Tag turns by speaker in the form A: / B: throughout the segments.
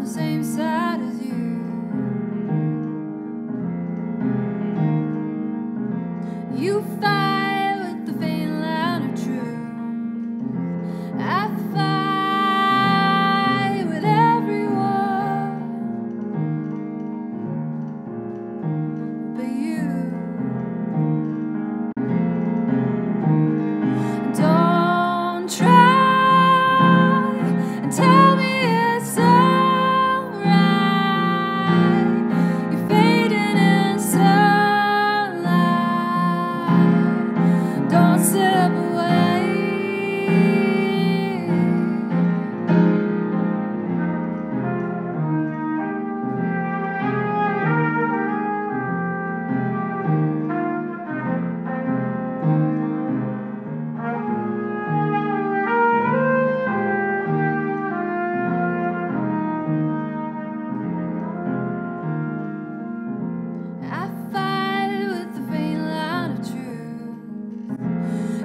A: the same side as you. You fight.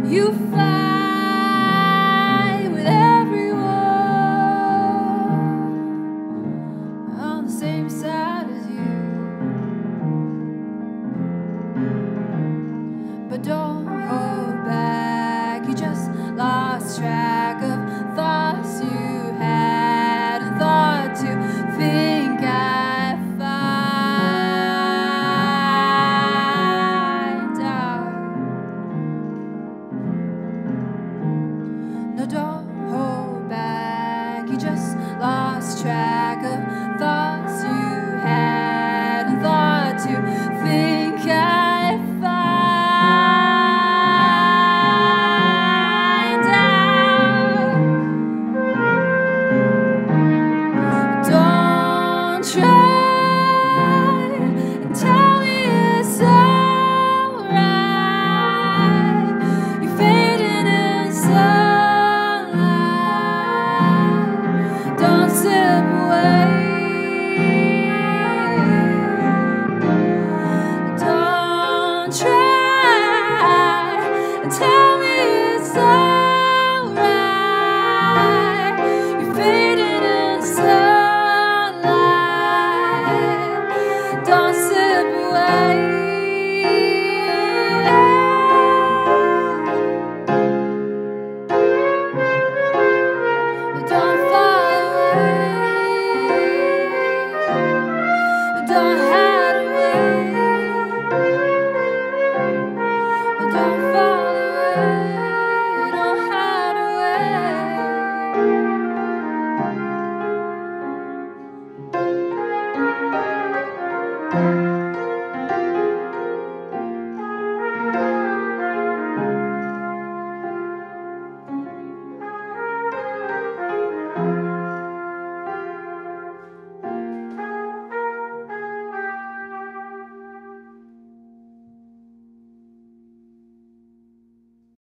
A: You fly. dans ce.